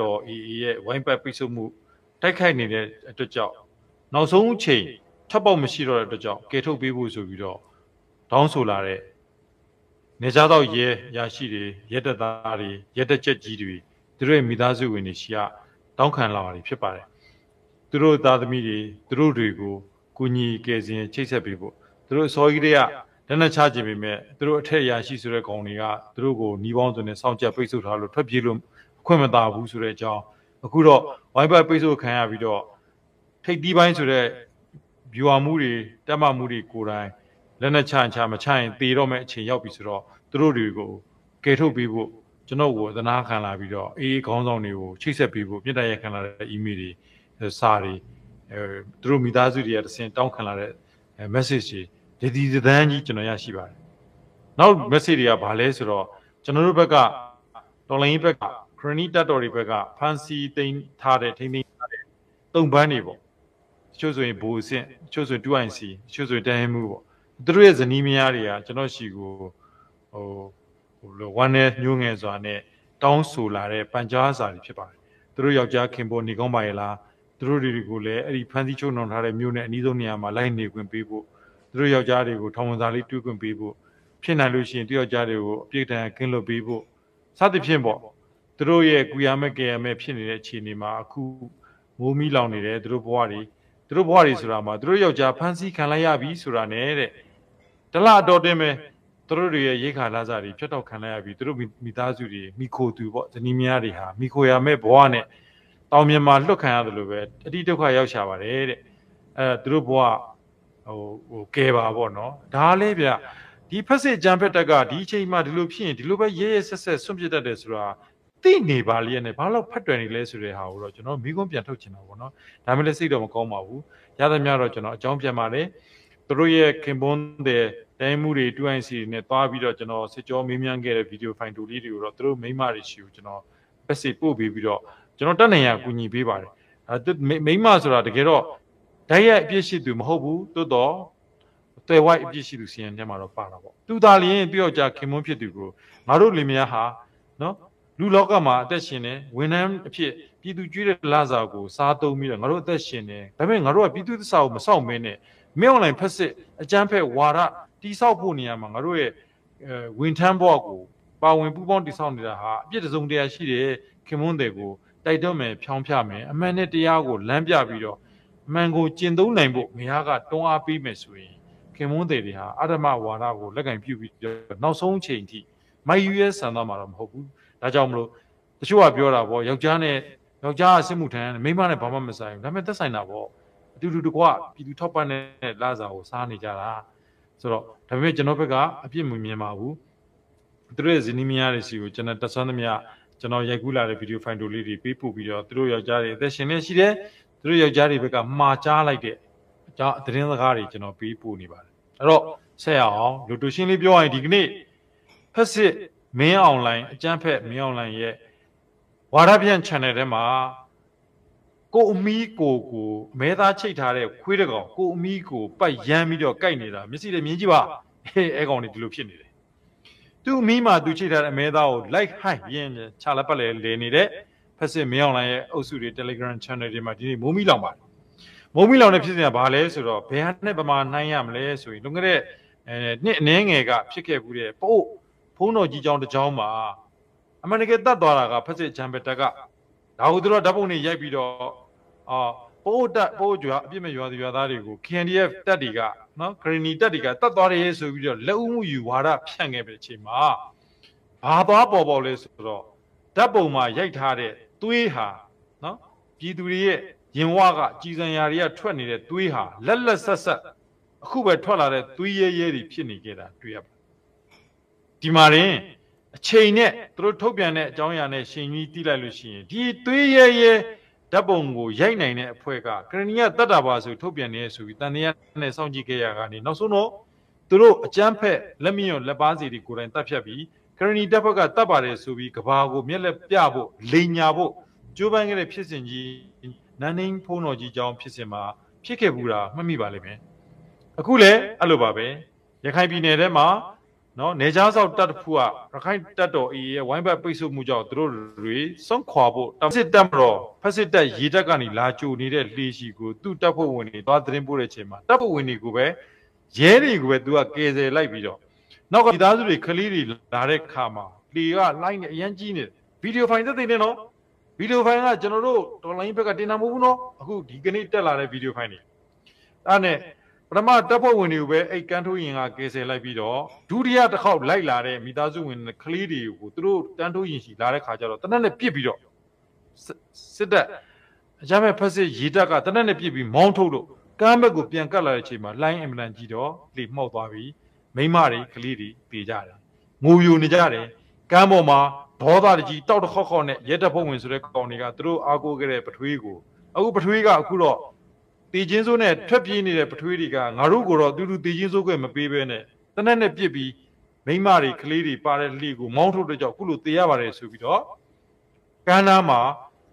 တော် AA ရဲ့ဝိုင်းပတ်ပိတ်ဆို့မှုတိုက်ခိုက်နေတဲ့အတွက်ကြောင့်နောက်ဆုံးချိန်ထပ်ပေါက်မရှိတော့တဲ့အတွက်ကြောင့်ကယ်ထုတ်ပေးဖို့ဆိုပြီးတော့တောင်းဆိုလာတဲ့နေကြတော့ရဲရရှိတွေရဲတပ်သားတွေရဲတပ်ချက်ကြီးတွေသူတို့ရဲ့မိသားစုဝင်တွေရှိကတောင်းခံလာတာဖြစ်ပါတယ်သူတို့သားသမီးတွေသူတို့တွေကိုကုညီကယ်ဆယ်ချိတ်ဆက်ပေးဖို့သူတို့အစောကြီးတွေကလက်နက်ချခြင်းပေမဲ့သူတို့အထက်ရရှိဆိုတဲ့ကောင်တွေကသူတို့ကိုနှီးပေါင်းစုံနဲ့စောင့်ကြပ်ပိတ်ဆို့ထားလို့ထွက်ပြေးလို့ အခွင့်မသာဘူးဆိုတဲ့အကြောင်းအခုတော့ Wi-Fi ပိတ်ဆို့ခံရပြီးတော့ထိပ်တီးပိုင်းဆိုတဲ့ viewer မှုတွေတက်မှမှုတွေကိုယ်တိုင်လက်နက်ချချမချရင်တေတော့မဲ့အချိန်ရောက်ပြီဆိုတော့သူတို့တွေကိုကယ်ထုတ်ပေးဖို့ကျွန်တော်ကိုသနာခံလာပြီးတော့အေးခေါင်းဆောင်တွေကိုချိတ်ဆက်ပေးဖို့မြေတရခံလာတဲ့ email တွေစာတွေအဲသူတို့မိသားစုတွေကတစင်တောင်းခံလာတဲ့ message တွေဒီဒီသန်းကြီးကျွန်တော်ရရှိပါတယ်နောက် message တွေကဘာလဲဆိုတော့ကျွန်တော်တို့ဘက်ကတော်လိုင်းဘက်က ခရနီတက်တော်တွေဘက်ကဖန်စီတိန်ထားတဲ့ထိန်းသိမ်းထားတဲ့တုံပန်းတွေပေါ့ချို့ဆိုရင်ဘူအဆင့်ချို့ဆို 2IC ချို့ဆိုတန်မှုပေါ့သူတို့ရဲ့ဇနီးမယားတွေကကျွန်တော်ရှိကိုဟိုဟိုလိုဝမ်းနဲ့ညှိုးငယ်စွာနဲ့တောင်းဆိုလာတဲ့ပန်ကြားစာတွေဖြစ်ပါတယ်သူတို့ယောက်ျားခင်ပေါ်နေကောင်းပါရဲ့လားသူတို့တွေကိုလည်းအဲ့ဒီဖန်စီချုံနှောင်ထားတဲ့မြို့နဲ့အနည်းဆုံးနေရာမှာလိုက်နေခွင့်ပေးဖို့သူတို့ယောက်ျားတွေကိုထောင်ဝင်စာလေးတွေးခွင့်ပေးဖို့ဖြစ်နိုင်လို့ရှိရင်တယောက်ျားတွေကိုအပြည့်တန်ကင်းလွတ်ပေးဖို့စသဖြင့်ပေါ့ သူတို့ရဲ့ကုရမဲ့ကြရမဲ့ဖြစ်နေတဲ့အခြေအနေမှာအခုမိုးမီးလောင်နေတယ်သူတို့ဘဝတွေသူတို့ဘဝတွေဆိုတာမှာသူတို့ယောက်ျားဖမ်းဆီးခံလိုက်ရပြီဆိုတာနဲ့တဲ့တလအတော်တင်ပဲသူတို့တွေရဲ့ရိတ်ခါလာစားတွေဖြတ်တော့ခံလိုက်ရပြီသူတို့မိသားစုတွေမိခိုသူပေါ့ဇနီးမယားတွေဟာမိခိုရမဲ့ဘဝနဲ့တောင်မြန်မာလွတ်ခံရတယ်လို့ပဲအတိဒုက္ခရောက်ရှာပါတယ်တဲ့အဲသူတို့ဘဝဟိုဟိုကဲပါပေါ့နော်ဒါလည်းဗျဒီဖက်စစ်ကြံဖက်တက်ကဒီအချိန်မှဒီလိုဖြစ်ရင်ဒီလိုပဲရဲရဲဆက်ဆက်ဆွန့်ပစ်တတ်တယ်ဆိုတာ သိနေပါလျက်နဲ့ဘာလို့ဖတ်တွယ်နေလဲဆိုတဲ့ဟာကိုတော့ကျွန်တော်မိကုန်းပြန်ထုတ်ချင်တာပေါ့နော်ဒါမှလည်းစိတ်တော့မကောင်းပါဘူးရသမျှတော့ကျွန်တော်အကြောင်းပြန်ပါတယ်သူတို့ရဲ့ခင်ပွန်းတဲ့တိုင်းမှုတွေ 2IC နဲ့တွားပြီးတော့ကျွန်တော်စစ်ကြောမေးမြန်းခဲ့တဲ့ဗီဒီယိုဖိုင်တူလေးတွေကိုတော့သူတို့မိမတွေရှိကိုကျွန်တော် message ပို့ပေးပြီးတော့ကျွန်တော်တက်နိုင်ရအကူအညီပေးပါတယ်အဲမိမဆိုတာတကယ်တော့ဓာတ်ရိုက်အပြည့်ရှိသူမဟုတ်ဘူးတိုးတော့တဲဝိုက်အပြည့်ရှိသူစီရင်ထဲမှာတော့ပါတာပေါ့သူသာလျင်တယောက်ကြခင်မွန်းဖြစ်သူကိုငါတို့လင်မယားဟာနော် လူလောကမှာအသက်ရှင်နေဝန်ထမ်းအဖြစ်ပြည်သူကျွေးတဲ့လစာကိုစားသုံးပြီးတော့ငါတို့အသက်ရှင်နေဒါပေမဲ့ငါတို့ကပြည်သူသစ္စာကိုမစောင့်မင်းနဲ့မင်းအွန်လိုင်းဖက်စစ်အကြမ်းဖက်ဝါဒတိဆောက်ဖို့နေရာမှာငါတို့ရဲ့ဝန်ထမ်းဘဝကိုပါဝင်ပူးပေါင်းတိဆောက်နေတာဟာအပြစ်တစုံတရာရှိတဲ့ခင်မွန်းတွေကိုတိုက်တော့မယ်ဖြောင်းဖြမယ်အမှန်နဲ့တရားကိုလမ်းပြပြီးတော့အမှန်ကိုကျင့်သုံးနိုင်ဖို့မယားကတွန်းအားပေးမယ်ဆိုရင်ခင်မွန်းတွေတွေဟာအဓမ္မဝါဒကိုလက်ကင်ပြုပြီးတော့နောက်ဆုံးအချိန်ထိမိုက်ယူရဲဆန်သွားမှာတော့မဟုတ်ဘူး ဒါကြောင့်မလို့တချို့ကပြောတာပေါ့ယောက်ျားနဲ့ယောက်ျားအစစ်မှုထမ်းမိန်းမနဲ့ဘာမှမဆိုင်ဘူးဒါပေမဲ့သက်ဆိုင်တာပေါ့အတူတူတကွပြည်သူထောက်ပံ့တဲ့လာစာကိုစားနေကြတာဆိုတော့ဒါပေမဲ့ကျွန်တော်ဘက်ကအပြစ်မမြင်ပါဘူးသူတို့ရဲ့ဇနီးမယားတွေစီကိုကျွန်တော်တက်ဆွမ်းသမျှကျွန်တော်ရိုက်ကူးလာတဲ့ဗီဒီယိုဖိုင်တိုလေးတွေပေးပို့ပြီးတော့သူတို့ယောက်ျားတွေအသက်ရှင်နေရှိတယ်သူတို့ယောက်ျားတွေဘက်ကမှားကြားလိုက်တဲ့အကြောင်းသတင်းစကားတွေကျွန်တော်ပေးပို့နေပါတယ်အဲ့တော့ဆက်ရအောင်လူတူရှင်းလေးပြောရရင်ဒီကနေ့ဖက်စစ် မင်းအွန်လိုင်းအကျန်းဖက်မင်းအွန်လိုင်းရဲ့ဝါရပြန် channel ထဲမှာကိုအမီးကိုကိုမဲသားချိတ်ထားတဲ့ခွေးတကောင်ကိုအမီးကိုပတ်ရမ်းပြီးတော့ကြိုက်နေတာမျက်စိနဲ့မြင်ကြည့်ပါဟေးအဲကောင်တွေဒီလိုဖြစ်နေတယ်သူ့အမီးမှာသူချိတ်ထားတဲ့အမဲသားကို like hi ရင်းချလာပတ်လေလေနေတဲ့ဖက်စစ်မင်းအွန်လိုင်းရဲ့အုပ်စုတွေ Telegram channel တွေမှာဒီနေ့မိုးမီလောင်ပါတယ်မိုးမီလောင်တဲ့ဖြစ်စဉ်ကဘာလဲဆိုတော့ဘယ်ဟာနဲ့ဗမာနိုင်ရမလဲဆိုရင်လွန်ခဲ့တဲ့အဲနှစ်အနည်းငယ်ကဖြစ်ခဲ့ဘူးတဲ့ပို့ ဖုံးတော်ကြီးကြောင်တစ်ကြောင်မှာအမှန်တကယ်တတ်သွားတာကဖက်စစ်ချမ်ဘက်တက်ကဒါဟုသူတို့ဓာတ်ပုံတွေရိုက်ပြီးတော့အာပိုးတက်ပိုးကြွာအပြစ်မဲ့ရွာသူရွာသားတွေကို KNDF တက်တွေကနော်ဂရနီတက်တွေကတတ်သွားတယ်ဆိုပြီးတော့လက်ဦးမှုယူဝါဒဖြန့်ခဲ့တဲ့အချိန်မှာဘာသွားပေါ်ပေါ်လဲဆိုတော့ဓာတ်ပုံမှာရိုက်ထားတဲ့သွေးဟာနော်ပြည်သူတွေရဲ့ရင်ဝကကြည်စံရာတွေကထွက်နေတဲ့သွေးဟာလက်လက်ဆက်ဆက်အခုပဲထွက်လာတဲ့သွေးရဲရဲတွေဖြစ်နေကြတာတွေ့ရပါ ဒီမှာရင်အချိန်နဲ့သူတို့ထုတ်ပြန်တဲ့အကြောင်းအရာနဲ့ရှင်ကြီးတိလိုက်လို့ရှိရင်ဒီသွေးရဲရဲဓာတ်ပုံကိုရိုက်နိုင်တဲ့အဖွဲ့ကကရဏီယတတ္တပါဆိုထုတ်ပြန်နေဆိုပြီးတန်တရားနဲ့စောင့်ကြည့်ခဲ့ရကနေနောက်ဆုံးတော့သူတို့အကြမ်းဖက်လက်မြင့်လက်ပါစီတွေကိုယ်တိုင်တတ်ဖြတ်ပြီးကရဏီတပ်ဘက်ကတတ်ပါတယ်ဆိုပြီးကဘာကိုမျက်လက်ပြဖို့လိန်ညာဖို့ကြိုးပမ်းခဲ့တဲ့ဖြစ်စဉ်ကြီးနန်းနှင်းဖုံးတော်ကြီးကြောင်းဖြစ်စဉ်မှာဖြစ်ခဲ့ဘူးတာမှတ်မိပါလိမ့်မယ်အခုလည်းအဲ့လိုပါပဲရခိုင်ပြည်နယ်ထဲမှာ နော်နေကြားဆောက်တပ်တစ်ခုကရခိုင်တပ်တော် AA ရဲ့ဝိုင်းဘက်ပိတ်ဆို့မှုကြောင့်သူတို့တွေစွန့်ခွာဖို့တစစ်တပ်မတော်ဖက်စစ်တပ်ရေတပ်ကနေလာကြိုနေတဲ့လှေရှိကိုသူ့တပ်ဖွဲ့ဝင်တွေသွားသတင်းပို့တဲ့အချိန်မှာတပ်ဖွဲ့ဝင်တွေကိုပဲရဲတွေကိုပဲသူကကယ်ဆယ်လိုက်ပြီးတော့နောက်ကမိသားစုတွေကလေးတွေလာတဲ့ခါမှာလှေကလိုင်းနေအရန်ကြီးနေတယ်ဗီဒီယိုဖိုင်သက်သေနေနော်ဗီဒီယိုဖိုင်ကကျွန်တော်တို့ဒေါ်လာရင်းဘက်ကတင်တာမဟုတ်ဘူးနော်အခုဒီကနေ့တက်လာတဲ့ဗီဒီယိုဖိုင်တွေအဲ့နဲ့ ပထမတပ်ဖွဲ့ဝင်တွေကိုပဲအဲ့ကန်းထိုးရင်ကကယ်ဆယ်လိုက်ပြီးတော့ဒုတိယတစ်ခေါက်လိုက်လာတဲ့မိသားစုဝင်ကလေးတွေကိုသူတို့တန်းထိုးရင်ရှိလာတဲ့ခါကျတော့တနက်နဲ့ပြစ်ပြီးတော့စစ်တပ်အကြမ်းမဲ့ဖက်စစ်ရေတပ်ကတနက်နဲ့ပြစ်ပြီးမောင်းထုတ်လို့ကမ်းဘက်ကိုပြန်ကတ်လာတဲ့အချိန်မှာလိုင်းအင်မလန်ကြီးတော့လေမှောက်သွားပြီးမိမတွေကလေးတွေတေကြတယ်ငိုယိုနေကြတယ်ကမ်းပေါ်မှာဒေါသတကြီးတောက်တခေါက်ခေါက်နဲ့ရဲတပ်ဖွဲ့ဝင်ဆိုတဲ့ကောင်တွေကသူတို့အားကိုးခဲ့တဲ့ပထွေးကိုအခုပထွေးကအခုတော့ တီချင်းစိုးနဲ့ထွက်ပြေးနေတဲ့ပထွေးတွေကငါတို့ကိုတော့တူတူတီချင်းစိုးခွင့်မပေးဘဲနဲ့တနက်နဲ့ပြစ်ပြီးမိမတွေကလေးတွေပါတဲ့လှေကိုမောင်းထုတ်တဲ့ကြောင့်ခုလိုတေရပါတယ်ဆိုပြီးတော့ကမ်းနားမှာ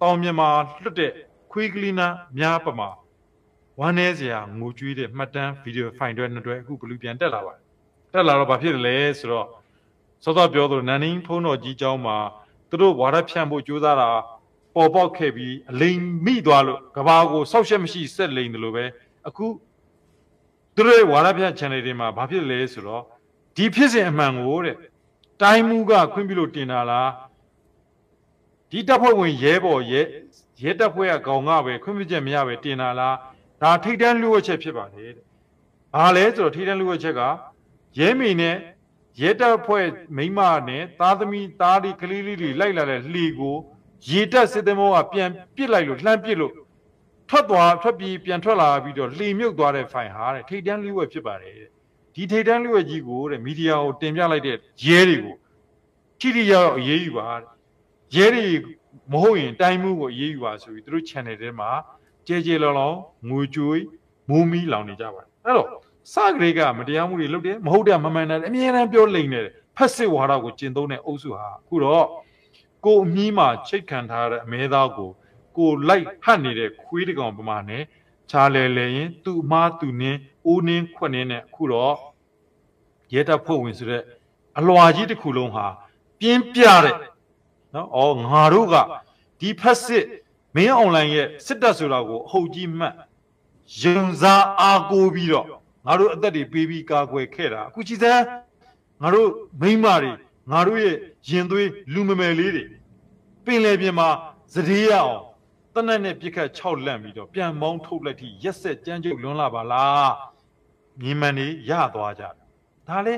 တောင်မြန်မာလွတ်တဲ့ခွေးကလေးနာများပမာဝမ်းနေစရာငိုကြွေးတဲ့မှတ်တမ်းဗီဒီယိုဖိုင်တွေနှစ်တွဲအခုဘလူးပြန်တက်လာပါတယ်တက်လာတော့ဘာဖြစ်လဲဆိုတော့စောစောပြောသလိုနန်နင်းဖုံးတော်ကြီးเจ้าမှာသူတို့ဝါရဖြန့်ဖို့ကြိုးစားတာ ပေါ်ပေါက်ခဲ့ပြီးအလိမ်မိသွားလို့ကဘာကိုစောက်ရှက်မရှိဆက်လိမ်တယ်လို့ပဲအခုသူတို့ရဲ့ဝါရဖြန့် channel တွေမှာဘာဖြစ်လဲဆိုတော့ဒီဖြစ်စဉ်အမှန်ကိုတဲ့တိုင်းမူကခွင့်ပြုလို့တင်တာလားဒီတပ်ဖွဲ့ဝင်ရဲဘော်ရဲရဲတပ်ဖွဲ့ကခေါင်ကပဲခွင့်ပြုချက်မရပဲတင်တာလားဒါထိတ်တန်းလူဝက်ချက်ဖြစ်ပါတယ်တဲ့ဘာလဲဆိုတော့ထိတ်တန်းလူဝက်ချက်ကရဲမိနဲ့ရဲတပ်ဖွဲ့မိမနဲ့သားသမီးသားဒီကလေးလေးတွေလိုက်လာတဲ့လှေကို ရေတက်စစ်သမောကပြန်ပစ်လိုက်လို့လှမ်းပစ်လို့ထွက်သွားထွက်ပြီးပြန်ထွက်လာပြီးတော့လှေမြုပ်သွားတဲ့ဖိုင်ဟာတဲ့ထိတ်တန်းလူဝက်ဖြစ်ပါတယ်တဲ့ဒီထိတ်တန်းလူဝက်ကြီးကိုတဲ့မီဒီယာကိုတင်ပြလိုက်တဲ့ရဲတွေကိုထိထိရောက်အရေးယူပါတဲ့ရဲတွေမဟုတ်ရင်တိုင်းမှုကိုအရေးယူပါဆိုပြီးသူတို့ channel ထဲမှာကြဲကြဲလောင်လောင်ငွေကြွေးမိုးမီးလောင်နေကြပါတယ်အဲ့တော့စကရေကမတရားမှုတွေလုပ်တယ်မဟုတ်တယ်မမှန်တယ်အမြဲတမ်းပြောလိမ့်နေတယ်ဖက်စစ်ဝါဒကိုကျင့်သုံးတဲ့အုပ်စုဟာအခုတော့ ကိုအမီးမှာချိတ်ခံထားတဲ့အမဲသားကို ကိုလိုက်ဟတ်နေတဲ့ခွေးတကောင်ပမာနဲ့ချားလဲလဲရင် သူ့အမားသူနင်းအိုးနင်းခွက်နင်းနဲ့အခုတော့ရဲတပ်ဖွဲ့ဝင်ဆိုတဲ့အလွာကြီးတစ်ခုလုံးဟာပြင်းပြတဲ့နော်အော်ငါတို့ကဒီဖက်စစ်မင်းအွန်လိုင်းရဲ့စစ်တပ်ဆိုတာကိုအဟုတ်ကြီးမှတ်ယုံစားအားကိုးပြီးတော့ငါတို့အသက်တွေပေးပြီးကာကွယ်ခဲ့တာအခုကြည်စမ်းငါတို့မိန်းမတွေ ငါတို့ရဲ့ရင်သွေးလူမမယ်လေးတွေပင်လယ်ပြင်မှာစတေးရအောင်တနက်နဲ့ပြစ်ခတ်6လန့်ပြီးတော့ပြန်မောင်းထုတ်လိုက်ထိရက်ဆက်ကြမ်းကြုတ်လွန်းလာပါလားမြင်မှန်နေရသွားကြတယ်ဒါလဲ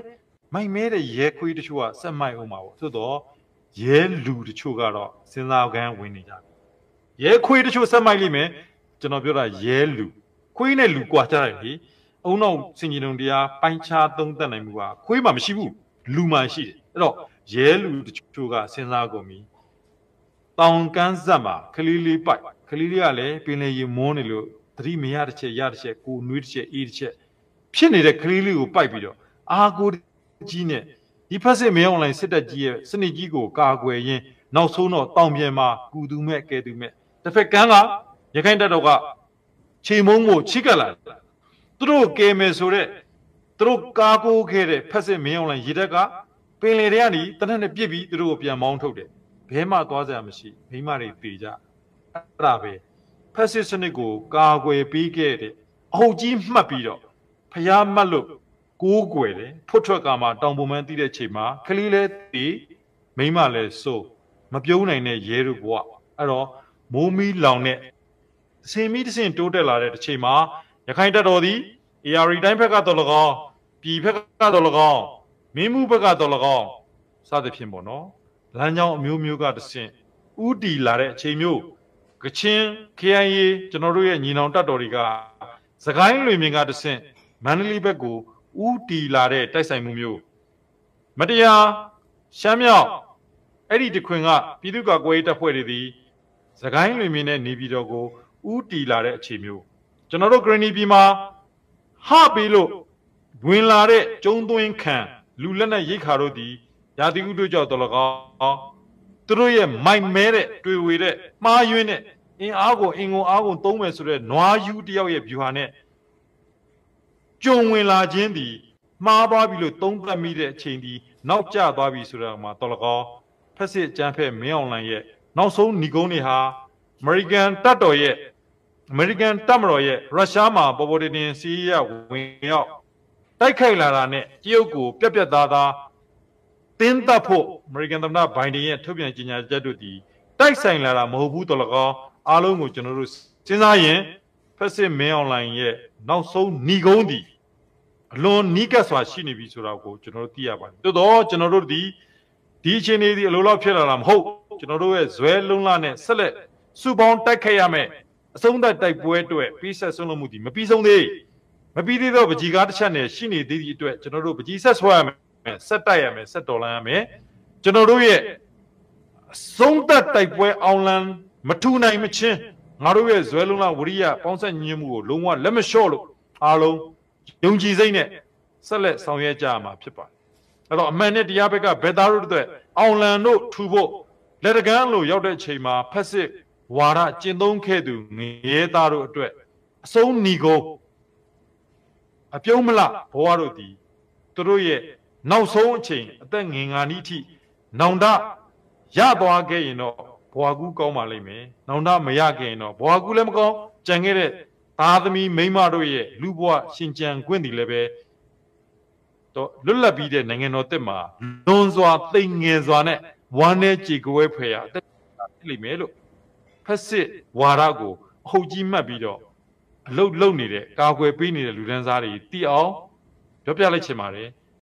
မိုက်မဲတဲ့ရဲခွေးတချို့ကစက်မိုက်အောင်ပါပေါ့သို့တော့ရဲလူတချို့ကတော့စဉ်းစားကန်းဝင်နေကြတယ်ရဲခွေးတချို့စက်မိုက်လိမ့်မယ်ကျွန်တော်ပြောတာရဲလူခွေးနဲ့လူကွာကြတယ်လေအုံနောက်စင်ကြီးတုံတရားပိုင်းခြားသုံးသပ်နိုင်မှုကခွေးမှမရှိဘူးလူမှရှိတယ် အဲ့တော့ရဲလူတချို့ကစဉ်းစားကုန်ပြီတောင်ကန်းဇက်မှာခလီလေးပိုက်ခလီလေးကလည်းပင်လေရေမွန်းနေလို့သတိမရတစ်ချက်ရတစ်ချက်ကိုနွေးတစ်ချက်အေးတစ်ချက်ဖြစ်နေတဲ့ခလီလေးကိုပိုက်ပြီးတော့အာကိုကြီးနဲ့ဒီဖက်စစ်မင်းအွန်လိုင်းစစ်တပ်ကြီးရဲ့စနစ်ကြီးကိုကာကွယ်ရင်းနောက်ဆုံးတော့တောင်ပြန်မှာကူသူမဲ့ကဲသူမဲ့တစ်ဖက်ကန်းကရခိုင်တပ်တော်ကချိန်မုံကိုချိကလာသူတို့ကဲမယ်ဆိုတဲ့သူတို့ကာကိုးခဲ့တဲ့ဖက်စစ်မင်းအွန်လိုင်းရေတပ်က ပင်လေတွေကနေတနက်နဲ့ပြစ်ပြီးသူတို့ကိုပြန်မောင်းထုတ်တယ်ဘဲမှသွားစရာမရှိမိမတွေတေကြအဲ့ဒါပဲဖက်စစ်စနစ်ကို ကာကွယ်ပေးခဲ့တဲ့အဟုတ်ကြီးမှတ်ပြီးတော့ဖျားမှတ်လို့ကိုးကွယ်တယ်ဖွတ်ထွက်ကမှတောင်ပုံမှန်တီးတဲ့ချိန်မှာခလီလဲတီးမိမလဲစိုးမပြုံးနိုင်တဲ့ရဲတို့ဘဝအဲ့တော့မိုးမီးလောင်တဲ့စင်မီတစင်တိုးတက်လာတဲ့တစ်ချိန်မှာရခိုင်တပ်တော်သည် AR တိုင်းဘက်ကတော့၎င်းပြည်ဘက်ကတော့၎င်း မင်းမှုဘက်ကတော့၎င်းစသဖြင့်ပေါ့နော်လမ်းကြောင်းအမျိုးမျိုးကတဆင့်ဥတီလာတဲ့အချိန်မျိုးကချင်း KIA ကျွန်တော်တို့ရဲ့ညီနောင်တပ်တော်တွေကစကိုင်းလွင်မြင်ကတဆင့်မန္တလေးဘက်ကိုဥတီလာတဲ့တိုက်ဆိုင်မှုမျိုးမတရားရှမ်းမြောက်အဲ့ဒီတခွင်ကပြည်သူ့ကာကွယ်ရေးတပ်ဖွဲ့တွေသည်စကိုင်းလွင်မြင်တဲ့နေပြည်တော်ကိုဥတီလာတဲ့အခြေမျိုးကျွန်တော်တို့ဂရနီပြည်မှာဟပေးလို့ဝင်လာတဲ့ကျုံသွင်းခံ လူလက်နက်ရိတ်ခါတို့သည်ရာသီဥတုကြောင့်တော်လကောင်းသူတို့ရဲ့မိုက်မဲတဲ့တွေ့ဝေတဲ့မှားယွင်းတဲ့အင်အားကိုအင်ကုန်အားကိုသုံးမယ်ဆိုတဲ့နွားယူတယောက်ရဲ့ view ဟာနဲ့ကြုံဝင်လာခြင်းသည်မှားသွားပြီလို့သုံးသပ်မိတဲ့အချိန်ဒီနောက်ကျသွားပြီဆိုတာမှာတော်လကောဖက်စစ်ကြမ်းဖက်မင်းအောင်လှိုင်ရဲ့နောက်ဆုံးညီကုန်းတွေဟာအမေရိကန်တပ်တော်ရဲ့အမေရိကန်တပ်မတော်ရဲ့ရုရှားမှာပေါ်ပေါ်တင်တင်စီးရဝင်ရောက် တိုက်ခိုက်လာတာနဲ့တရုတ်ကိုပြက်ပြက်သားသားတင်းတပ်ဖို့အမေရိကန်သမ္မတဘိုင်ဒန်ရဲ့ထုတ်ပြန်ကြေညာချက်တို့ဒီတိုက်ဆိုင်လာတာမဟုတ်ဘူးတော်လကောအားလုံးကိုကျွန်တော်တို့စဉ်းစားရင်ဖက်စစ်မင်းအောင်လှိုင်ရဲ့နောက်ဆုံးညီကုန်းဒီအလွန်နီးကပ်စွာရှိနေပြီဆိုတာကိုကျွန်တော်တို့သိရပါတယ်တိုးတော့ကျွန်တော်တို့ဒီဒီအချိန်လေးဒီအလိုလောက်ဖြစ်လာတာမဟုတ်ကျွန်တော်တို့ရဲ့ဇွဲလုံးလာနဲ့ဆက်လက်စုပေါင်းတိုက်ခိုက်ရမယ်အဆုံးသတ်တိုက်ပွဲအတွက်ပြီးဆက်ဆုံးလို့မှုဒီမပြီးဆုံးသေး မပြီးသေးတော့ပကြီးကားတစ်ချက်နဲ့ရှိနေသေးသည့်အတွက်ကျွန်တော်တို့ပကြီးဆက်ဆွဲရမယ်ဆက်တိုက်ရမယ်ဆက်တော်လန်ရမယ်ကျွန်တော်တို့ရဲ့အဆုံးသတ်တိုက်ပွဲအောင်လန်မထူနိုင်မချင်းငါတို့ရဲ့ဇွဲလုံးလာဝရိယပေါင်းဆက်ညင်းမှုကိုလုံးဝလက်မလျှော့လို့အားလုံးယုံကြည်စိတ်နဲ့ဆက်လက်ဆောင်ရွက်ကြရမှာဖြစ်ပါတယ်အဲ့တော့အမှန်နဲ့တရားဘက်ကဘယ်သားတို့အတွက်အောင်လန်တို့ထူဖို့လက်တကမ်းလို့ရောက်တဲ့အချိန်မှာဖက်စစ်ဝါဒကျင့်သုံးခဲ့သူငရဲသားတို့အတွက်အဆုံးညီကို အပြုံးမလဘဝတို့ဒီသူတို့ရဲ့နောက်ဆုံးအချိန်အသက်ငင်ငါနီးထိနောင်တရသွားခဲ့ရင်တော့ဘဝကူးကောင်းပါလိမ့်မယ်နောင်တမရခဲ့ရင်တော့ဘဝကူးလည်းမကောင်းကြံခဲ့တဲ့သားသမီးမိန်းမတို့ရဲ့လူဘဝရှင်ကြံခွင့်တည်လည်းပဲတော့လွတ်လပ်ပြီးတဲ့နိုင်ငံတော်တက်မှာလွန်စွာသိငယ်စွာနဲ့ဝမ်းနဲ့ကြေကွဲဖွယ်ရအသက်ဖြစ်လိမ့်မယ်လို့ဖက်စစ်ဝါဒကိုအဟုတ်ကြီးမှတ်ပြီးတော့ အလုတ်လုံနေတဲ့ကာကွယ်ပေးနေတဲ့လူဒန်းစားတွေတီအောင်ပြောပြလိုက်ချင်ပါတယ်